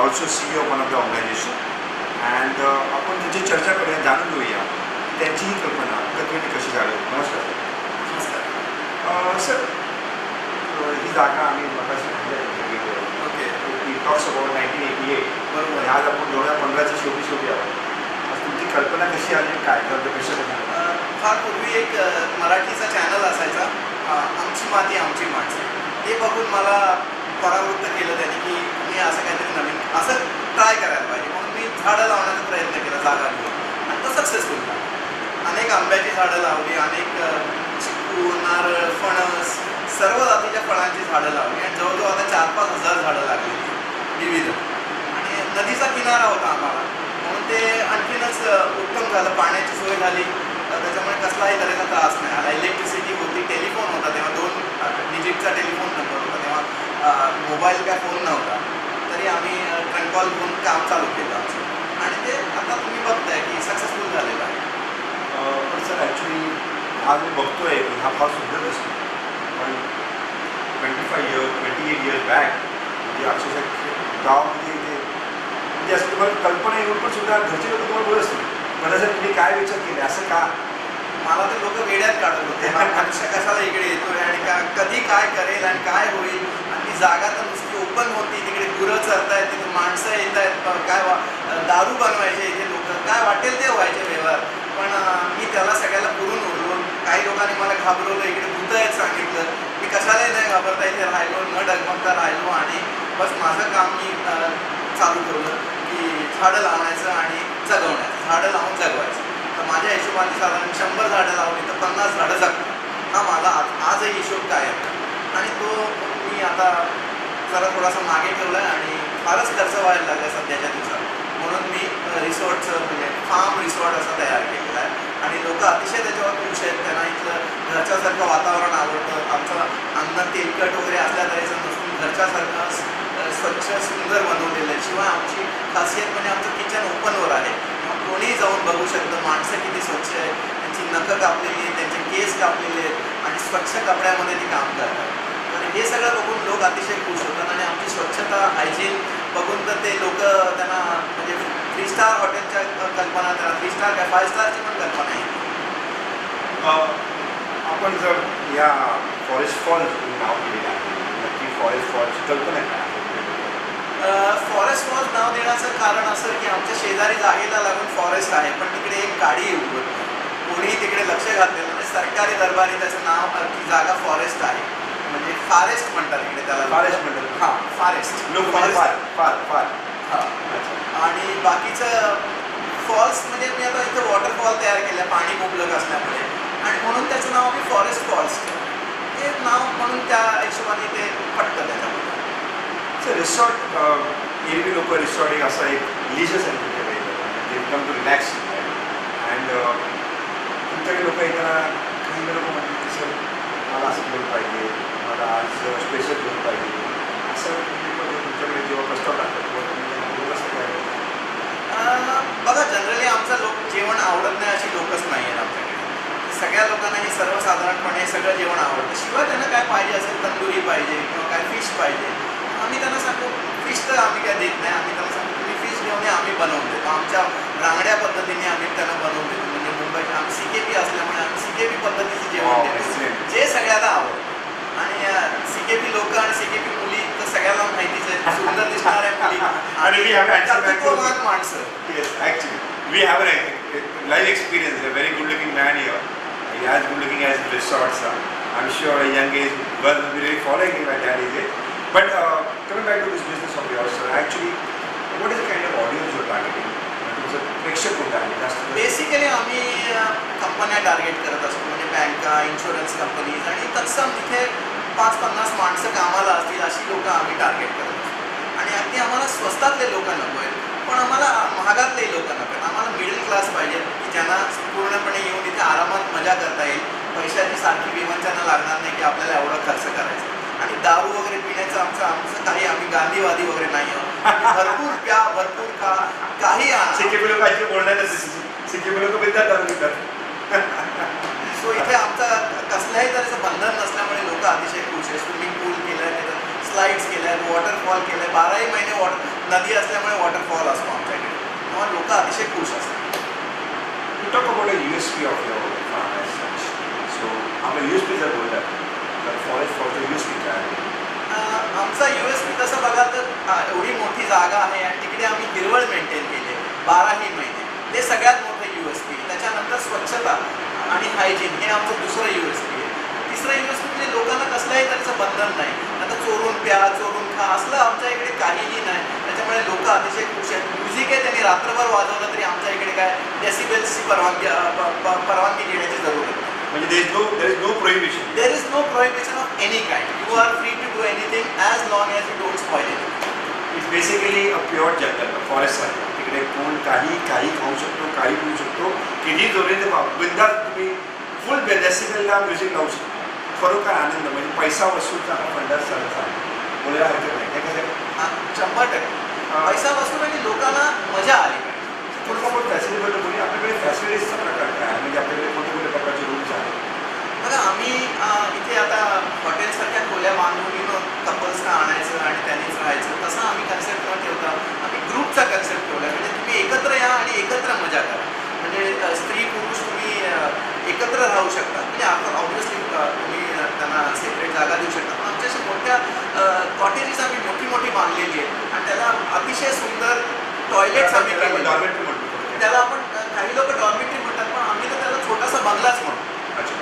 Also see of one of the organisation and आपण त्याची चर्चा करूया जाणून घेऊया. त्यांची ही कल्पना कल्पनी कशी झाली? नमस्कार. नमस्कार. सर सर ही जागा आम्ही okay. Talks about nineteen eighty eight बरोबर. आज आपण दोन हजार पंधराची शेवटी शेवटी आहोत तुमची कल्पना कशी आली काय? करतो कशा फार पूर्वी एक मराठीचा चॅनल असायचा. आमची माती आमची माणसं ते बघून मला परावृत्त केलं त्यांनी की मी असं काहीतरी असं ट्राय करायला पाहिजे. म्हणून मी झाडं लावण्याचा प्रयत्न केला जागा घेऊन आणि तो सक्सेसफुल झाला. अनेक आंब्याची झाडं लावली अनेक चिकू नारळ फणस सर्व जातीच्या फळांची झाडं लावली. आणि जवळजवळ आता चार पाच हजार झाडं लागली विविध. आणि नदीचा किनारा होता आम्हाला. म्हणून ते आणखीनच उत्तम झालं. पाण्याची सोय झाली. त्याच्यामुळे कसलाही तऱ्हेचा त्रास नाही आला. इलेक्ट्रिसिटी होती टेलिफोन होता तेव्हा. दोन डिजिटचा टेलिफोन नंबर होता तेव्हा. मोबाईल काय फोन नव्हता. आम्ही ट्रंक कॉल घेऊन काम चालू केलं आमचं. आणि ते आता तुम्ही बघताय की सक्सेसफुल झालेलं आहे. पण सर ॲक्च्युली आज मी बघतोय की हा फार सुंदर दिसतो पण twenty five year twenty eight years back म्हणजे अक्षरशः गावामध्ये ते म्हणजे असं तुम्हाला कल्पना येऊन पण सुद्धा घरचे लोक तुम्हाला बोलत असतील. पण असं तुम्ही काय विचार केले असं का? मला ते लोक वेड्यात काढत होते. हा मनुष्य कशाला इकडे येतोय आणि का कधी काय करेल आणि काय होईल? आणि जागा तर नुसती ओपन होती तिकडे गुरं चरतायत तिथे माणसं येत आहेत काय वा दारू बनवायचे इथे लोक. काय वाटेल ते व्हायचे व्यवहार. पण मी त्याला सगळ्याला पुरून उरलो काही लोकांनी मला घाबरवलं इकडे भूत आहेत सांगितलं. मी कशालाही नाही घाबरता इथे राहिलो न डगमगता राहिलो आणि बस माझं काम मी चालू ठेवलं की झाडं लावायचं आणि जगवण्याचं. झाडं लावून जगवायचं. तर माझ्या हिशोबाने साधारण शंभर झाडं लावली तर पन्नास झाडं जगतात हा माझा आज आजही हिशोब काय आहे आणि तो मी आता जरा थोडासा मागे ठेवला आहे आणि फारच खर्च व्हायला लागला सध्याच्या दिवसात. म्हणून मी रिसॉर्टचं म्हणजे फार्म रिसॉर्ट असं तयार केलेलं आहे. आणि लोक अतिशय त्याच्यावर खुश आहेत. त्यांना इथलं घरच्यासारखं वातावरण आवडतं. आमचं अन्न तेलकट वगैरे असल्या तऱ्हेचं नसून घरच्यासारखं स्वच्छ सुंदर बनवलेलं आहे. शिवाय आमची खासियत म्हणजे आमचं किचन ओपनवर आहे. मग कोणीही जाऊन बघू शकतं. माणसं किती स्वच्छ आहे त्यांची नखं कापलेली आहेत. त्यांचे केस कापलेले आहेत. आणि स्वच्छ कपड्यामध्ये ती काम करतात. हे सगळं बघून लोक अतिशय खुश होतात आणि आमची स्वच्छता हायजीन बघून तर ते लोक त्यांना म्हणजे थ्री स्टार हॉटेलच्या कल्पना त्यांना थ्री स्टार काय फाय स्टारची पण कल्पना आहे. अं, आपण जर या फॉरेस्ट फॉल नाव दिलेलं आहे नक्की फॉरेस्ट फॉलची कल्पना काय फॉरेस्ट फॉल्स नाव देण्याचं कारण असं की आमच्या शेजारी जागेला लागून फॉरेस्ट आहे पण तिकडे एक गाडी उभत कोणीही तिकडे लक्ष घातलेलं नाही. सरकारी दरबारी त्याचं नाव जागा फॉरेस्ट आहे. म्हणजे फॉरेस्ट म्हणतात इकडे त्याला फॉरेस्ट म्हणतात हां फॉरेस्ट लोक फार फार फार फार. हां. अच्छा आणि बाकीचं फॉल्स म्हणजे मी आता इथे वॉटरफॉल तयार केलं पाणी मुबलक असल्यामुळे. आणि म्हणून त्याचं नाव मी फॉरेस्ट फॉल्स ते नाव म्हणून त्या हिशोबाने ते पटतं त्याच्यामध्ये. सर रिसॉर्ट एरवी लोक रिसॉर्ट एक असा एक लिजर सेंटर ते कम टू रिलॅक्स अँड तुमच्याकडे लोक येताना काही लोक म्हणतात की सर मला असं घेऊन पाहिजे. मला आज स्पेशल घेऊन पाहिजे असं तुमच्याकडे जेव्हा प्रस्ताव टाकतात बघा जनरली आमचं लोक जेवण आवडत नाही अशी लोकच नाही आहेत आमच्याकडे. सगळ्या लोकांना हे सर्वसाधारणपणे सगळं जेवण आवडतं. शिवाय त्यांना काय पाहिजे असेल तंदुरी पाहिजे किंवा काय फिश पाहिजे. आम्ही त्यांना सांगतो फिश तर आम्ही काय देत नाही. आम्ही त्यांना सांगतो तुम्ही फिश घेऊन आम्ही बनवून देतो. आमच्या रांगड्या पद्धतीने आम्ही त्यांना बनवून देतो. म्हणजे मुंबईत आम्ही सी के पी असल्यामुळे आम्ही सी के पी पद्धतीचं जेवण देतो. जे सगळ्याला आवडतं. सीकेपी लोक आणि सीकेपी मुली तर सगळ्यांना माहितीच आहे. सुंदर दिसणार आहे मुली. आणि वी हॅव अँटरप्रेन्युअर माणसं? Yes actually we have a life experience a very good looking man here he has good looking age resorts are I am sure young age well be really following him at that is it but coming back to this business of your sir actually what is kind of audience your targeting प्रेक्षक होता basically आम्ही uh, कंपन्या target करत असतो. म्हणजे बँका insurance companies आणि तत्सम. तिथे पाच पन्नास माणसं कामाला असतील अशी लोकं आम्ही टार्गेट करत आणि अगदी आम्हाला स्वस्तातले लोक नको आहेत. पण आम्हाला महागातले लोक नको आहेत. आम्हाला मिडल क्लास पाहिजे. की ज्यांना पूर्णपणे येऊन इथे आरामात मजा करता येईल. पैशाची सारखी विवंचना लागणार नाही की आपल्याला एवढा खर्च करायचा आणि दारू वगैरे पिण्याचं आमचं आमचं काही आम्ही गांधीवादी वगैरे नाही आहोत. भरपूर प्या भरपूर का काही आणा सिक्कीम लोक अशी सिक्कीम लोक दारू पितात. सो इथे आमचा कसल्याही तऱ्हेचं बंधन नसल्यामुळे लोक अतिशय खुश आहे स्विमिंग पूल केलंय तिथं स्लाइड्स केल्या वॉटरफॉल केलंय. बाराही महिने वॉटर नदी असल्यामुळे वॉटरफॉल असतो आमच्याकडे तेव्हा लोक अतिशय खुश असतात. You talk about a USP of your farm as such. So, आपलं USP जर बोललं तर फॉरेस्ट फॉरचं USP काय आहे? अं, आमचा यू एस पी तसं बघाल तर एवढी मोठी जागा आहे आणि तिकडे आम्ही हिरवळ मेंटेन केली आहे. बाराही महिने. ते सगळ्यात मोठं यू एस पी त्याच्यानंतर स्वच्छता आणि हायजीन हे आमचं दुसरं यू एस पी आहे तिसरं यू एस पी म्हणजे लोकांना कसल्याही तऱ्हेचं बंधन नाही. आता चोरून प्या चोरून खा असलं आमच्या इकडे काहीही नाही. त्याच्यामुळे लोक अतिशय खुश आहेत. म्युझिक आहे त्यांनी रात्रभर वाजवलं तरी आमच्या इकडे काय डेसिबेल्सची परवानगी परवानगी घेण्याची जरूरत नाही म्हणजे there is no there is no prohibition is no prohibition of any kind. You are free to do anything as long as you don't spoil it. It's basically a pure jungle forest आहे तिकडे कोण काही काही खाऊ शकतो काही पिऊ शकतो. किती जोरे ते बिंदात तुम्ही फुल डेसिबलला म्युझिक लावू शकतो. खरोखर आनंद? म्हणजे पैसा हा फंडाच चालत आहे बोलायला हरकत नाही. काय कसं हा, शंभर टक्के. पैसा वसूल आणि लोकांना मजा आली थोडंसं आपण फॅसिलिटीबद्दल बोलूया. आपल्याकडे फॅसिलिटीजचा प्रकार काय म्हणजे आपल्याकडे कोणत्या कोणत्या प्रकारचे रूम्स आहेत? बघा आम्ही इथे आता हॉटेलसारख्या खोल्या बांधून कपल्सना आणायचं आणि त्यांनीच राहायचं. तसं आम्ही कन्सेप्ट न ठेवता आम्ही ग्रुपचा कन्सेप्ट ठेवला म्हणजे तुम्ही एकत्र या आणि एकत्र मजा करा. म्हणजे स्त्री पुरुष तुम्ही एकत्र राहू शकता. म्हणजे ऑब्व्हियसली तुम्ही त्यांना सेपरेट जागा देऊ शकता पण आमच्या अशा मोठ्या कॉटेजेस आम्ही मोठी मोठी बांधलेली आहे आणि त्याला अतिशय सुंदर टॉयलेट्स आम्ही. डॉर्मेटरी म्हणतो. त्याला आपण काही लोक डॉर्मेटरी म्हणतात पण आम्ही तर त्याला छोटासा बंगलाच म्हणतो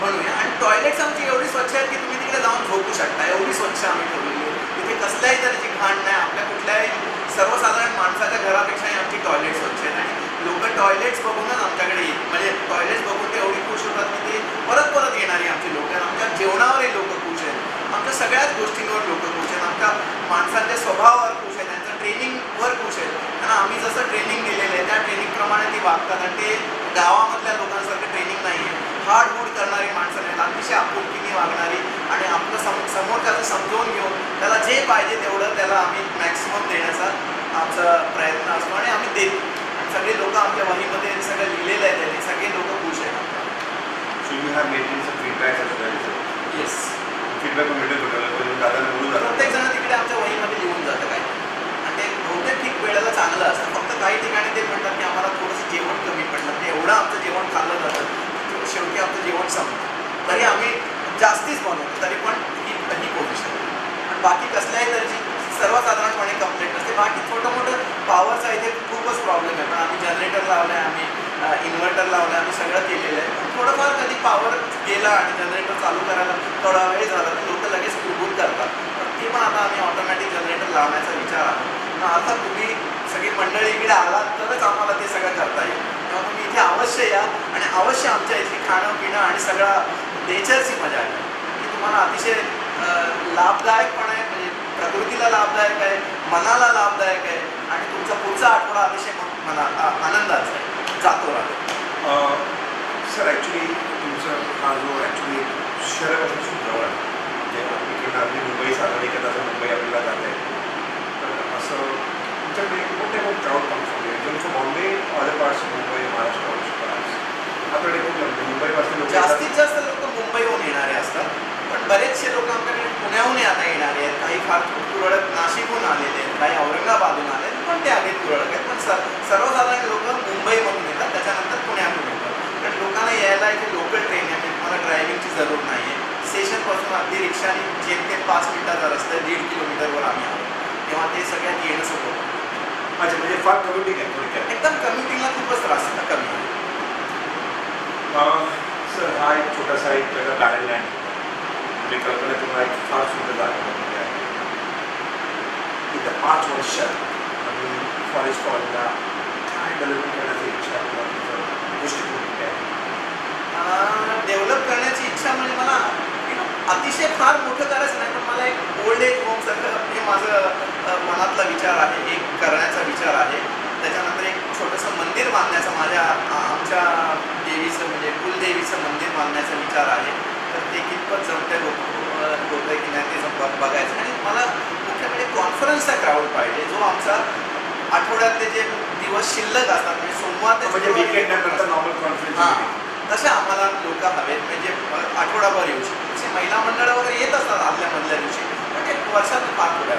म्हणूया. आणि टॉयलेट्स आमची एवढी स्वच्छ आहेत की तुम्ही तिकडे जाऊन झोपू शकता. एवढी स्वच्छ आम्ही ठेवलेली आहे तिथे कसल्याही तऱ्हेची घाण नाही. आपल्या कुठल्याही सर्वसाधारण माणसाच्या घरापेक्षाही आमची टॉयलेट स्वच्छ आहेत. आणि लोक टॉयलेट्स बघूनच आमच्याकडे येत. म्हणजे टॉयलेट्स बघून ते एवढी खुश होतात की ते परत परत येणारी आमची लोक. आहेत आमच्या जेवणावरही लोक खुश आहेत. आमच्या सगळ्याच गोष्टींवर लोक खुश आहेत. आमच्या माणसांच्या स्वभावावर खुश आहेत. त्यांचं ट्रेनिंगवर खुश आहेत. त्यांना आम्ही जसं ट्रेनिंग दिलेलं आहे त्या ट्रेनिंगप्रमाणे ती वागतात. आणि ते गावामधल्या लोकांसारखं ट्रेनिंग नाही आहे हार्ड वूड करणारी माणसं नाहीत अतिशय आपुलकीने वागणारी आणि आपलं सम समोर त्याचं समजवून घेऊन त्याला जे पाहिजे तेवढं त्याला आम्ही मॅक्सिमम देण्याचा आमचा प्रयत्न असतो आणि आम्ही देतो आणि आमच्या वहीमध्ये सगळं लिहिलेलं आहे त्यांनी. सगळे लोक खुश आहेत. well. येस पण दादाला बोलून प्रत्येक जण तिकडे आमच्या वहीमध्ये लिहून जातं काय. आणि ते बहुतेक ठीक वेळेला चांगलं असतं. फक्त काही ठिकाणी ते म्हणतात की आम्हाला थोडंसं जेवण कमी पडलं. ते एवढं आमचं जेवण खाल्लं जातं. शेवटी आमचं जेवण संपतं. तरी आम्ही जास्तीच बनवतो. तरी पण ही ही पोझिशन आणि बाकी कसल्याही तऱ्हेची सर्वसाधारणपणे कंप्लेंट नसते बाकी छोटं मोठं पॉवरचा इथे खूपच प्रॉब्लेम आहे पण आम्ही जनरेटर लावलं आहे आम्ही इन्व्हर्टर लावलं आहे आम्ही सगळं केलेलं आहे पण थोडंफार कधी पॉवर गेला आणि जनरेटर चालू करायला थोडा वेळ झाला तर लोक लगेच कुरबुर करतात. पण ते पण आता आम्ही ऑटोमॅटिक जनरेटर लावण्याचा विचार आहे. आता तुम्ही सगळी मंडळी इकडे आलात तरच आम्हाला ते सगळं करता येईल. तेव्हा तुम्ही इथे अवश्य या आणि अवश्य आमच्या इथे खाणं पिणं आणि सगळा नेचरची मजा आहे की तुम्हाला अतिशय लाभदायक पण आहे म्हणजे प्रकृतीला लाभदायक आहे मनाला लाभदायक आहे आणि तुमचा पुढचा आठवडा अतिशय म- मना आनंदाचा आहे. जातो राहतो सर ॲक्च्युली तुमचं हा जो ॲक्च्युली शहरापासून जवळ आहे म्हणजे इकडनं आपली मुंबई साधारण एखादा तास मुंबई आपल्याला जात आहे. तर असं तुमच्याकडे कोणत्या कोण crowd comes from from Bombay other parts Mumbai Maharashtra आपल्याकडे खूप लोक मुंबईपासून जास्तीत जास्त लोक मुंबईहून येणारे असतात. पण बरेचसे लोक आपल्याकडे पुण्याहून आता येणारे आहेत. काही फार तुरळक नाशिकहून आलेले आहेत. काही औरंगाबादहून आले आहेत. पण ते आधी तुरळक आहेत. पण सर्वसाधारण लोक मुंबईमधून येतात. त्याच्यानंतर पुण्यातून येतात. लोकांना यायला इथे लोकल ट्रेन आहे तुम्हाला ड्रायव्हिंगची ज़रूर नाही आहे स्टेशनपासून अगदी रिक्षाने जेमतेम पाच मिनिटाचा रस्ता आहे दीड किलोमीटरवर आम्ही आहोत तेव्हा ते सगळ्यात. अच्छा म्हणजे फार कम्युनिटी आहे थोडक्यात एकदम कम्युटिंगला खूपच त्रास आहे कमी आहे. अं, सर हा एक छोटासा एक बॅरल लँड म्हणजे कल्पना तुम्हाला एक फार सुंदर आम्ही फॉरेस्ट इच्छा? डेव्हलप करण्याची इच्छा म्हणजे मला अतिशय फार मोठं करायचं नाही पण मला एक ओल्ड एज होम सारखं हे माझं मनातला विचार आहे एक करण्याचा विचार आहे. त्याच्यानंतर एक छोटंसं मंदिर बांधण्याचा माझ्या आमच्या देवीचं म्हणजे कुलदेवीचं मंदिर बांधण्याचा विचार आहे. तर ते कितपत जमते होतं की नाही ते बघ- बघायचं. आणि मला मुख्य म्हणजे कॉन्फरन्सचा क्राऊड पाहिजे जो आमचा आठवड्यातले जे दिवस शिल्लक असतात म्हणजे सोमवार ते म्हणजे normal conference हां. तसे आम्हाला लोक हवेत. म्हणजे आठवडाभर येऊ शकतात. तसे महिला मंडळ वगैरे येत असतात आदल्या मधल्या दिवशी. पण ते वर्षातून पाच थोड्या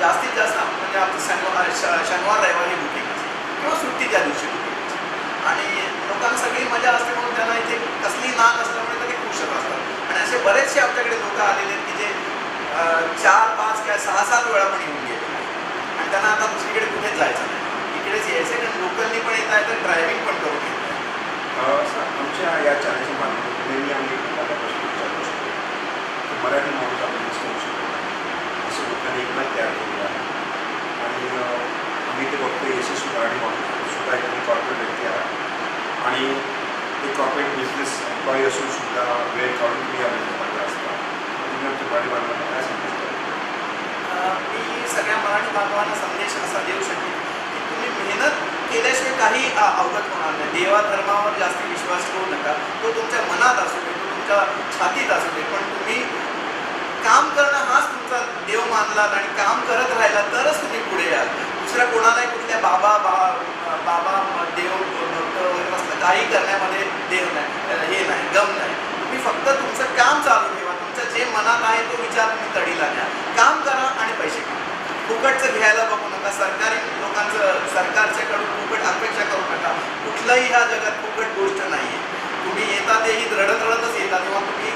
जास्तीत जास्त म्हणजे आमचं शनिवार शनिवार रविवारी बुकिंग असते. किंवा सुट्टी त्या दिवशी बुकिंग असते. आणि लोकांना सगळी मजा असते म्हणून त्यांना इथे कसली नाक असल्यामुळे तर ते खुशच असतात. आणि असे बरेचसे आमच्याकडे लोक आलेले आहेत की जे चार पाच किंवा सहा सात वेळा पण येऊन गेले. आणि त्यांना आता दुसरीकडे कुठेच जायचं नाही. इकडेच यायचं कारण लोकलनी पण येत आहे तर ड्रायव्हिंग पण करून येत आहे अं, स- त्या चॅनलची मागणी नेहमी आम्ही एकमेकांना प्रश्न विचारू शकतो की मराठी माणूस आपण करू शकतो असं लोकांनी एकदा तयार केलेलं आहे. आणि आम्ही ते बघतो यशस्वी मराठी माणूस सुद्धा एक कॉर्पोरेट व्यक्ती आहे. आणि ते कॉर्पोरेट बिझनेस एम्प्लॉई असून सुद्धा वेळ काढून मी या बिझनेसमध्ये असतात तुम्ही आमच्या मराठी बांधवांना काय सांगितलं मी सगळ्या मराठी बांधवांना संदेश असा देऊ शकेन की तुम्ही मेहनत केल्याशिवाय काही अवगत होणार नाही. देवा धर्मावर जास्ती विश्वास करू नका. तो तुमच्या मनात असू दे तो तुमच्या छातीत असू दे पण तुम्ही काम करणं हाच तुमचा देव मानलात आणि काम करत राहिला तरच तुम्ही पुढे याल. दुसऱ्या कोणालाही कुठल्या बाबा बा बाबा देव भक्त वगैरे असलं काही करण्यामध्ये देव नाही हे नाही गम नाही. तुम्ही फक्त तुमचं काम चालू ठेवा. तुमचं जे मनात आहे तो विचार तुम्ही तडीला द्या. काम करा आणि पैसे कमा फुकटचं घ्यायला बघू नका. सरकारी लोकांचं सरकारच्याकडून फुकट अपेक्षा करू नका. कुठलंही ह्या जगात फुकट गोष्ट नाही आहे तुम्ही येता तेही रडत रडतच येता तेव्हा तुम्ही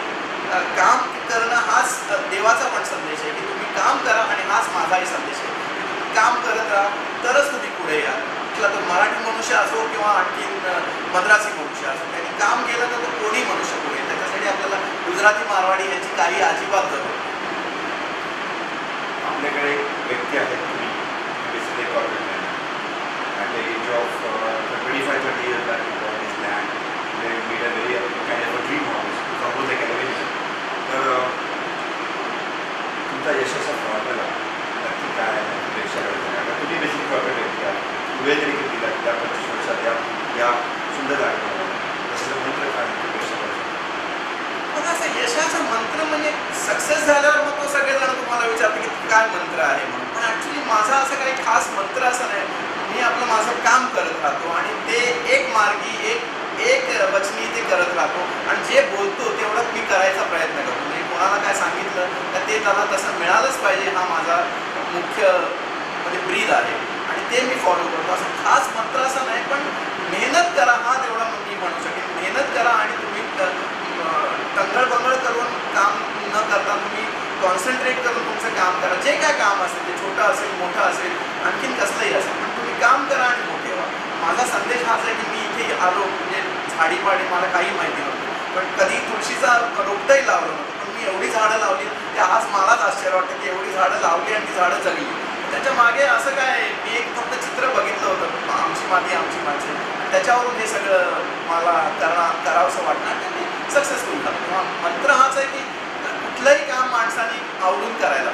काम करणं हाच देवाचा पण संदेश आहे की तुम्ही काम करा आणि हाच माझाही संदेश आहे. तुम्ही काम करत राहा तरच तुम्ही पुढे या. कुठला तो मराठी मनुष्य असो किंवा आणखी मद्रासी मनुष्य असो त्यांनी काम केलं तर तो कोणी मनुष्य पुढे त्याच्यासाठी आपल्याला गुजराती मारवाडी याची काही अजिबात जरूर आपल्याकडे व्यक्ती आहेत तुम्ही basically corporate man at the age of twenty five thirty years back is land they made a very kind of a dream house suppose एक एलिव्हेशन तर uh, तुमचा यशाचा फॉर्म्युला नक्की काय आहे प्रेक्षकाकडे कारण तुम्ही बेसिकली कॉर्पोरेट व्यक्ती आहात वेळ तरी किती दिला त्या पंचवीस वर्षात या या सुंदर कार्यक्रमाला तसं मंत्र काय आहे ते प्रेक्षकाला मग असं यशाचा मंत्र म्हणजे सक्सेस झाल्यावर मग तो सगळेजण तुम्हाला विचारते की काय मंत्र आहे म्हणून. पण ॲक्च्युली माझा असं काही खास मंत्र असं नाही. मी आपलं माझं काम करत राहतो आणि ते एक मार्गी एक एक वचनी ते करत राहतो. आणि जे बोलतो तेवढं मी करायचा प्रयत्न करतो. म्हणजे कोणाला काय सांगितलं तर ते त्याला तसं मिळालंच पाहिजे हा माझा मुख्य म्हणजे ब्रीद आहे. आणि ते मी फॉलो करतो. असं खास मंत्र असं नाही पण मेहनत करा हा तेवढा मी म्हणू शकेन. मेहनत करा आणि तुम्ही टंगळ बंगळ करून काम न करता तुम्ही कॉन्सन्ट्रेट करून तुमचं काम करा. जे काय काम असेल ते छोटं असेल मोठं असेल आणखीन कसलंही असेल पण तुम्ही काम करा आणि मोठे व्हा. माझा संदेश हाच आहे की मी इथे आलो म्हणजे झाडीपाडी मला काही माहिती नव्हतं. पण कधी तुळशीचा रोपटंही लावलं नव्हतं. पण मी एवढी झाडं लावली ते आज मलाच आश्चर्य वाटतं की एवढी झाडं लावली आणि ती झाडं जगली. त्याच्यामागे असं काय मी एक फक्त चित्र बघितलं होतं. आमची माती आमची माणसे. त्याच्यावरून हे सगळं मला करणं करावंसं वाटणार. सक्सेसफुल झालो तेव्हा मंत्र हाच आहे की कुठलंही काम माणसाने आवडून करायला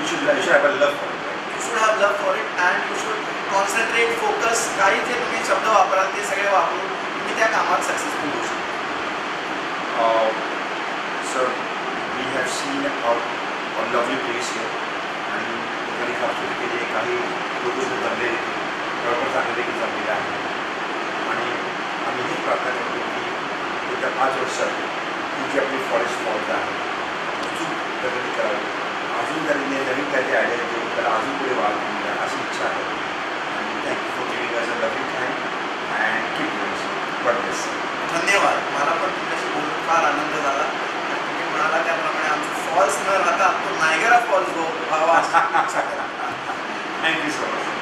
you should have a love for you should have love for it and you should concentrate focus काही जे तुम्ही शब्द वापराल ते सगळे वापरून तुम्ही त्या कामात सक्सेसफुल होऊ शकता Uh, we have seen a, a lovely place here आणि काही लोक जमलेले बरोबर चांगले देखील जमलेले ही जी आपली फॉरेस्ट फॉल्ट आहे अजून प्रगती करावी अजून त्यांनी नवीन काही आयडिया देऊन त्याला अजून पुढे वाढ मिळेल अशी इच्छा आहे. आणि thank you for giving us a lovely time and keep bless धन्यवाद. मला पण तुमच्याशी बोलून फार आनंद झाला. तुम्ही म्हणाला त्याप्रमाणे आमचा फॉल्स न राहता तो नायगरा फॉल्स व्हावा अशी इच्छा थँक्यू सो मच